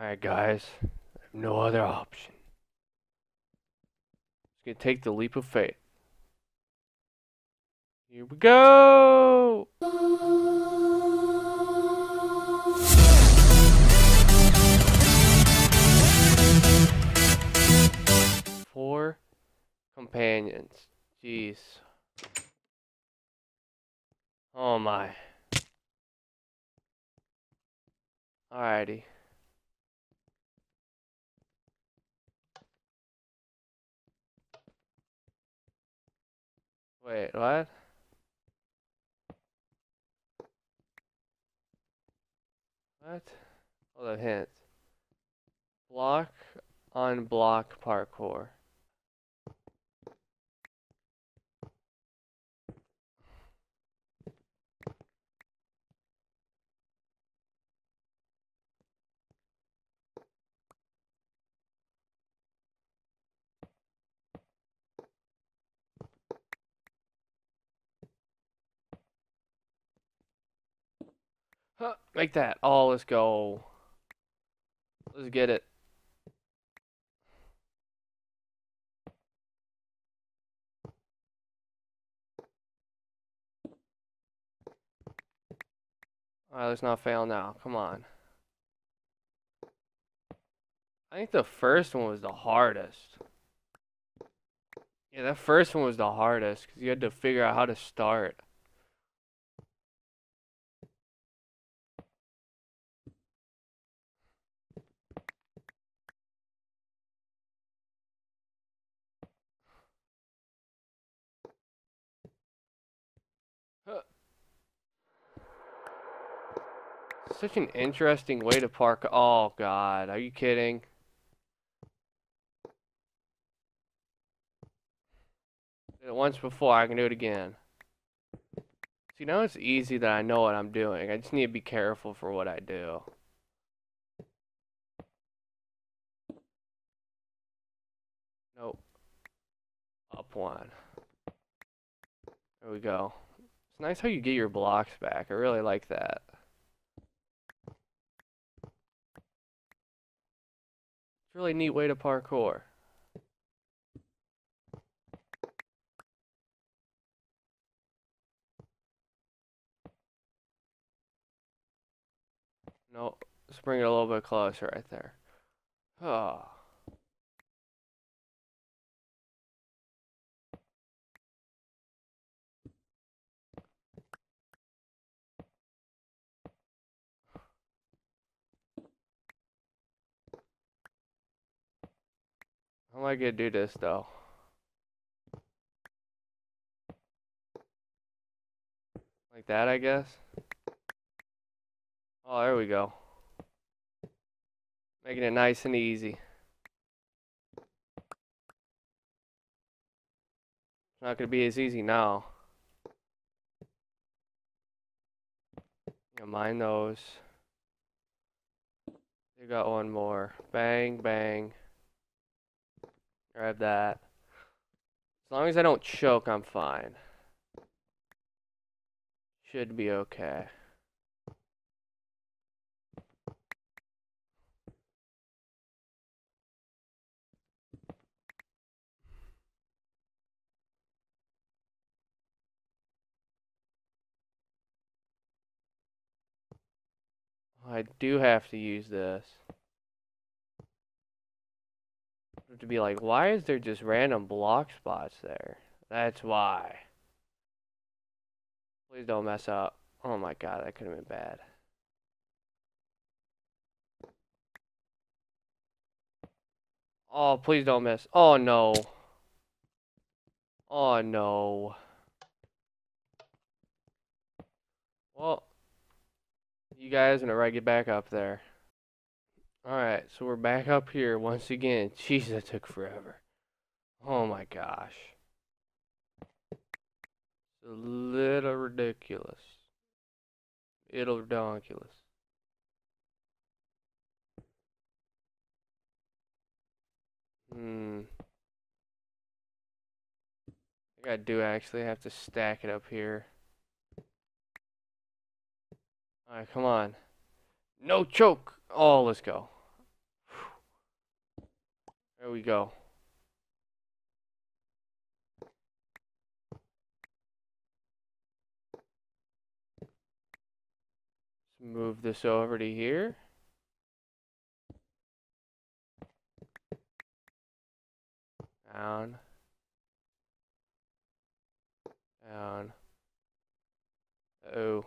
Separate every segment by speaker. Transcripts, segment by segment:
Speaker 1: Alright, guys. I have no other option. Just gonna take the leap of faith. Here we go! Four companions. Jeez. Oh my. Alrighty. Wait, what? What? Hold the hints. Block on block parkour. Make that. Oh, let's go. Let's get it. Alright, let's not fail now. Come on. I think the first one was the hardest. Yeah, that first one was the hardest because you had to figure out how to start. Such an interesting way to park. Oh, God. Are you kidding? Did it once before. I can do it again. See, now it's easy that I know what I'm doing. I just need to be careful for what I do. Nope. Up one. There we go. It's nice how you get your blocks back. I really like that. It's really neat way to parkour. No, let's bring it a little bit closer right there. Oh. How am I gonna do this though? Like that, I guess? Oh, there we go. Making it nice and easy. It's not gonna be as easy now. Mine those. You got one more. Bang, bang. Grab that. As long as I don't choke, I'm fine. Should be okay. I do have to use this. To be like, why is there just random block spots there? That's why. Please don't mess up. Oh my god, that could have been bad. Oh, please don't miss. Oh no. Oh no. Well, you guys gonna right get back up there. Alright, so we're back up here once again. Jeez, that took forever. Oh my gosh. It's a little ridiculous. It'll redonkulous. Hmm. I think I do actually have to stack it up here. Alright, come on. No choke! Oh, let's go. There we go. Let's move this over to here. Down. Down. Oh.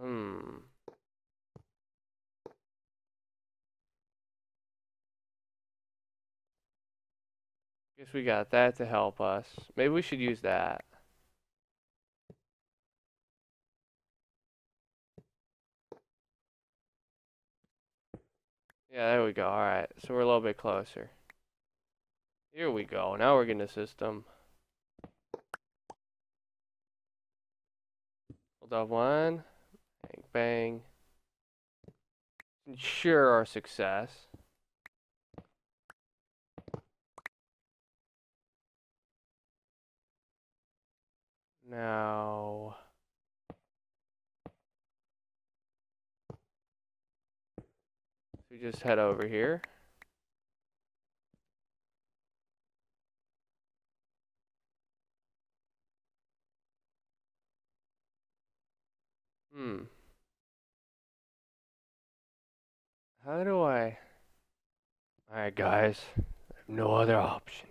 Speaker 1: Hmm. Guess we got that to help us. Maybe we should use that. Yeah, there we go. Alright, so we're a little bit closer. Here we go. Now we're getting a system. Hold up one. Bang, bang. Ensure our success. Now, we just head over here. Hmm. How do I? Alright, guys. I have no other option.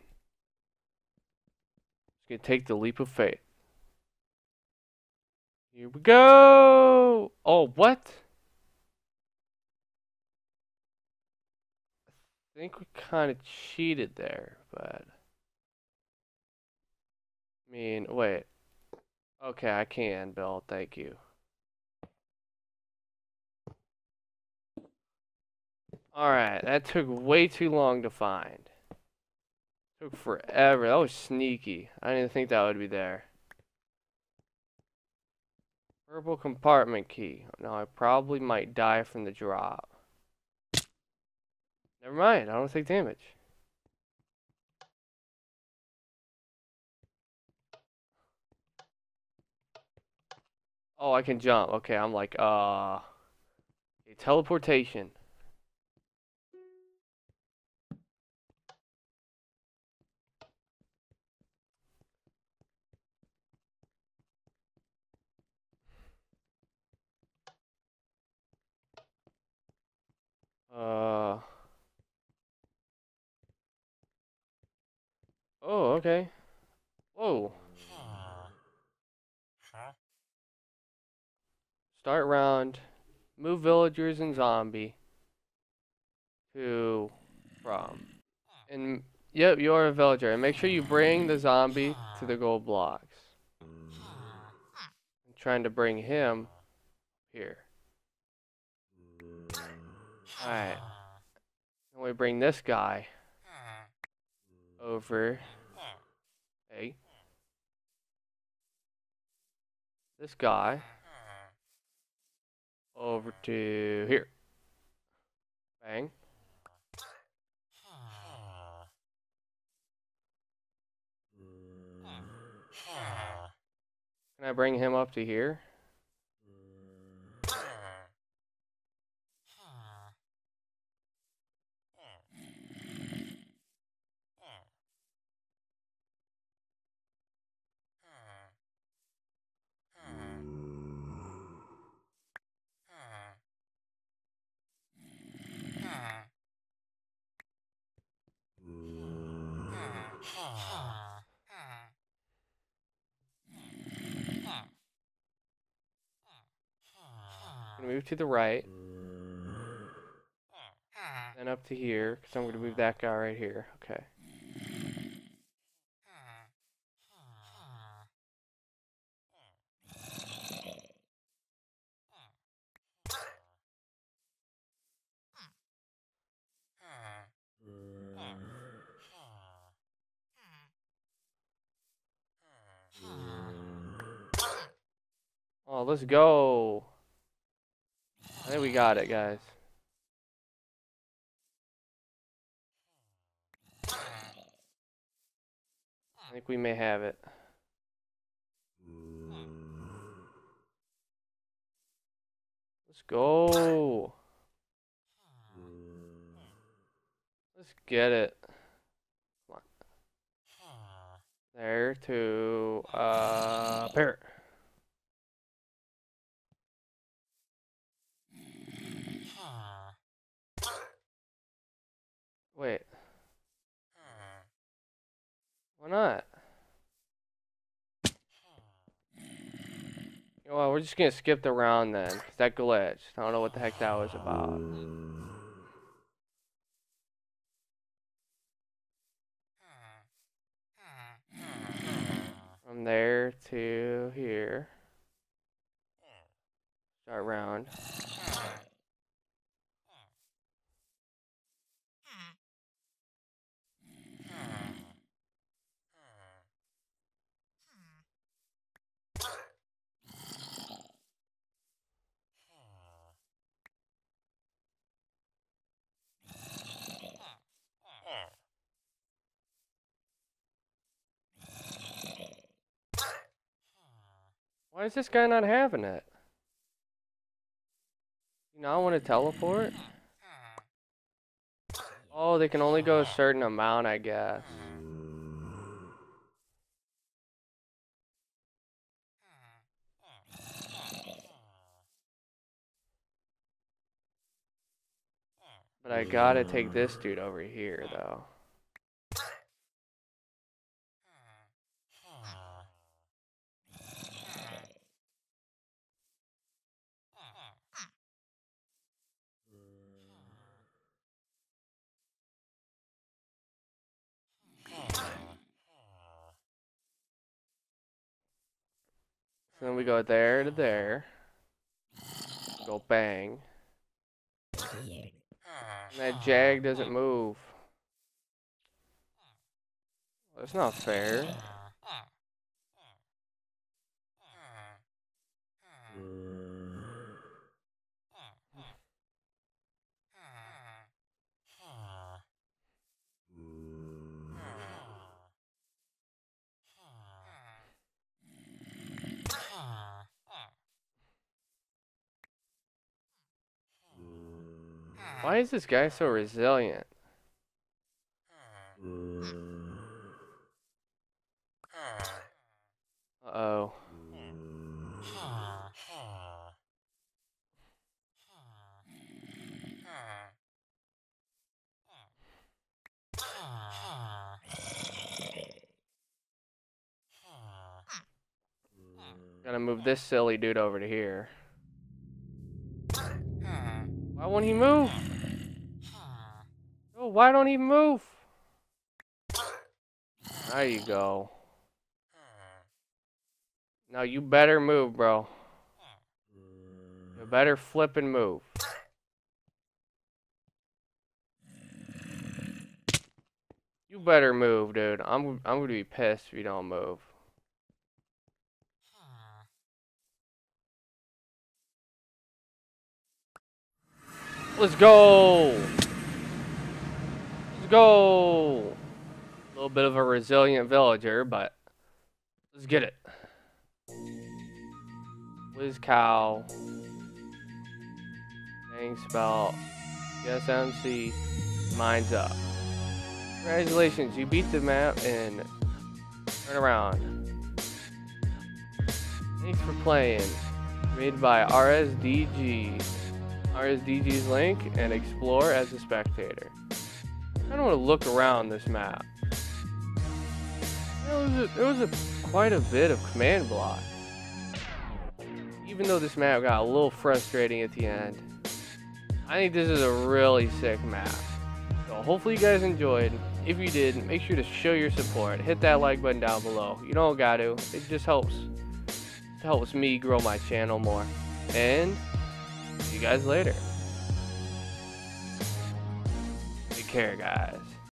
Speaker 1: Just gonna take the leap of faith. Here we go! Oh, what? I think we kind of cheated there, but... I mean, wait. Okay, I can, Bill. Thank you. Alright, that took way too long to find. Took forever. That was sneaky. I didn't think that would be there. Purple compartment key. Now I probably might die from the drop. Never mind, I don't take damage. Oh, I can jump. Okay, I'm like, uh... Teleportation. Uh. Oh, okay. Whoa. Start round. Move villagers and zombie. To from. And yep, you're a villager. And make sure you bring the zombie to the gold blocks. I'm trying to bring him here. Alright. Then we bring this guy over. This guy over to here. Bang. Can I bring him up to here? Gonna move to the right. Then up to here, because I'm gonna move that guy right here. Okay. Oh, let's go. I think we got it, guys. I think we may have it. Let's go. Let's get it. There to uh parrot. Wait. Hmm. Why not? Hmm. Well, we're just gonna skip the round then. that glitch. I don't know what the heck that was about. Hmm. From there to here. Start round. Why is this guy not having it? You not want to teleport? Oh, they can only go a certain amount, I guess. But I gotta take this dude over here, though. So then we go there to there. Go bang. And that jag doesn't move. That's not fair. Why is this guy so resilient? Uh-oh. Gotta move this silly dude over to here. Why won't he move? Oh, why don't he move? There you go. Hmm. Now you better move, bro. You better flip and move. You better move, dude. I'm I'm gonna be pissed if you don't move. Hmm. Let's go. Go. A little bit of a resilient villager, but let's get it. Liz Cow. Thanks spell. Yes, MC. Mine's up. Congratulations, you beat the map and turn around. Thanks for playing. Made by RSDG. RSDG's link and explore as a spectator. I don't want to look around this map. There was, a, there was a, quite a bit of command block. Even though this map got a little frustrating at the end, I think this is a really sick map. So hopefully you guys enjoyed. If you did, make sure to show your support. Hit that like button down below. You don't got to. It just helps. It helps me grow my channel more. And see you guys later. Care, guys.